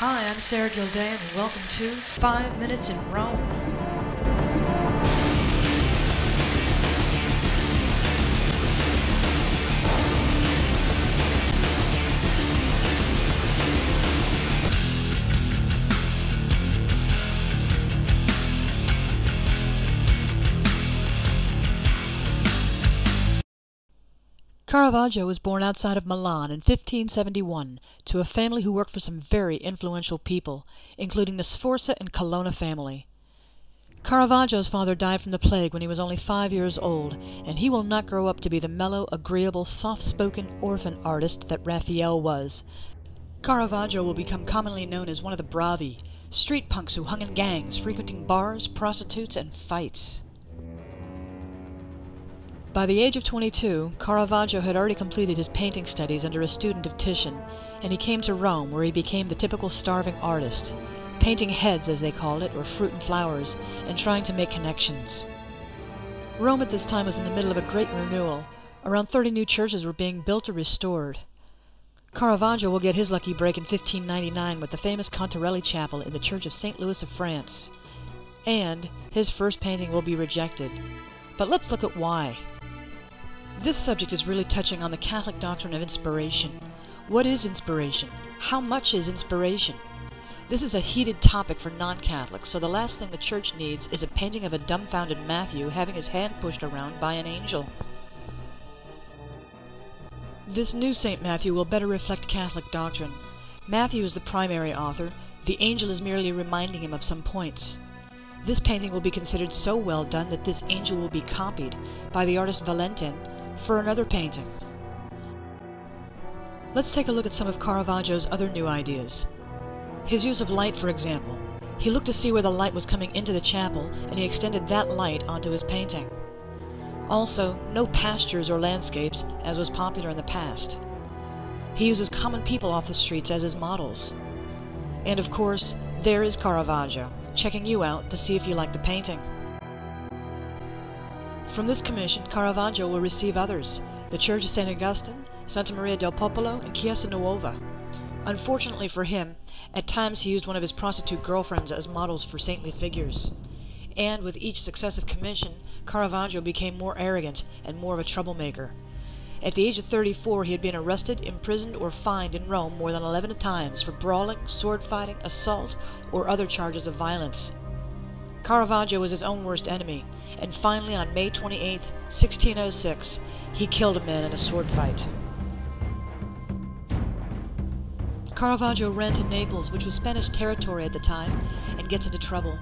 Hi, I'm Sarah Gilday, and welcome to Five Minutes in Rome. Caravaggio was born outside of Milan in 1571 to a family who worked for some very influential people, including the Sforza and Colonna family. Caravaggio's father died from the plague when he was only five years old, and he will not grow up to be the mellow, agreeable, soft-spoken orphan artist that Raphael was. Caravaggio will become commonly known as one of the bravi, street punks who hung in gangs, frequenting bars, prostitutes, and fights. By the age of 22, Caravaggio had already completed his painting studies under a student of Titian, and he came to Rome where he became the typical starving artist, painting heads as they called it, or fruit and flowers, and trying to make connections. Rome at this time was in the middle of a great renewal. Around 30 new churches were being built or restored. Caravaggio will get his lucky break in 1599 with the famous Contarelli Chapel in the Church of St. Louis of France. And his first painting will be rejected. But let's look at why. This subject is really touching on the Catholic doctrine of inspiration. What is inspiration? How much is inspiration? This is a heated topic for non-Catholics, so the last thing the Church needs is a painting of a dumbfounded Matthew having his hand pushed around by an angel. This new St. Matthew will better reflect Catholic doctrine. Matthew is the primary author, the angel is merely reminding him of some points. This painting will be considered so well done that this angel will be copied by the artist Valentin for another painting. Let's take a look at some of Caravaggio's other new ideas. His use of light, for example. He looked to see where the light was coming into the chapel, and he extended that light onto his painting. Also, no pastures or landscapes, as was popular in the past. He uses common people off the streets as his models. And of course, there is Caravaggio, checking you out to see if you like the painting. From this commission, Caravaggio will receive others, the Church of St. Augustine, Santa Maria del Popolo, and Chiesa Nuova. Unfortunately for him, at times he used one of his prostitute girlfriends as models for saintly figures. And with each successive commission, Caravaggio became more arrogant and more of a troublemaker. At the age of 34, he had been arrested, imprisoned, or fined in Rome more than 11 times for brawling, sword fighting, assault, or other charges of violence. Caravaggio was his own worst enemy, and finally on May 28, 1606, he killed a man in a sword fight. Caravaggio ran to Naples, which was Spanish territory at the time, and gets into trouble.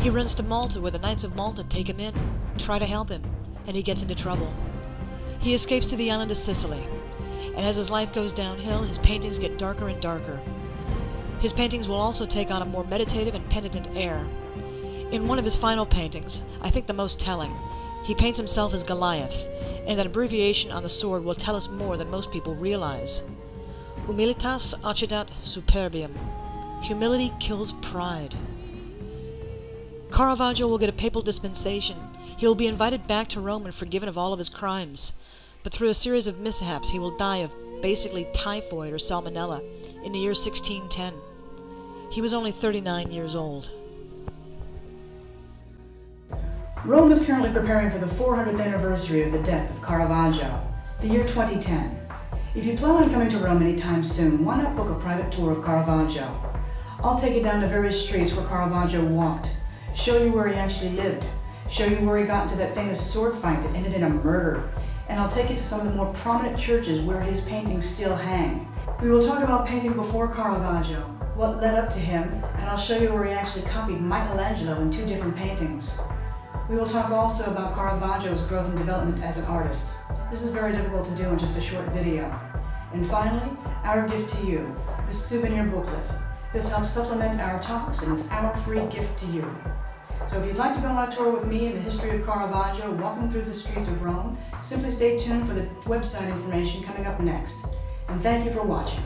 He runs to Malta, where the Knights of Malta take him in, try to help him, and he gets into trouble. He escapes to the island of Sicily, and as his life goes downhill, his paintings get darker and darker. His paintings will also take on a more meditative and penitent air, in one of his final paintings, I think the most telling, he paints himself as Goliath, and that abbreviation on the sword will tell us more than most people realize. Humilitas occidit superbium. Humility kills pride. Caravaggio will get a papal dispensation. He will be invited back to Rome and forgiven of all of his crimes. But through a series of mishaps, he will die of basically typhoid or salmonella in the year 1610. He was only 39 years old. Rome is currently preparing for the 400th anniversary of the death of Caravaggio, the year 2010. If you plan on coming to Rome anytime soon, why not book a private tour of Caravaggio? I'll take you down to various streets where Caravaggio walked, show you where he actually lived, show you where he got into that famous sword fight that ended in a murder, and I'll take you to some of the more prominent churches where his paintings still hang. We will talk about painting before Caravaggio, what led up to him, and I'll show you where he actually copied Michelangelo in two different paintings. We will talk also about Caravaggio's growth and development as an artist. This is very difficult to do in just a short video. And finally, our gift to you, this souvenir booklet. This helps supplement our talks and it's our free gift to you. So if you'd like to go on a tour with me in the history of Caravaggio, walking through the streets of Rome, simply stay tuned for the website information coming up next. And thank you for watching.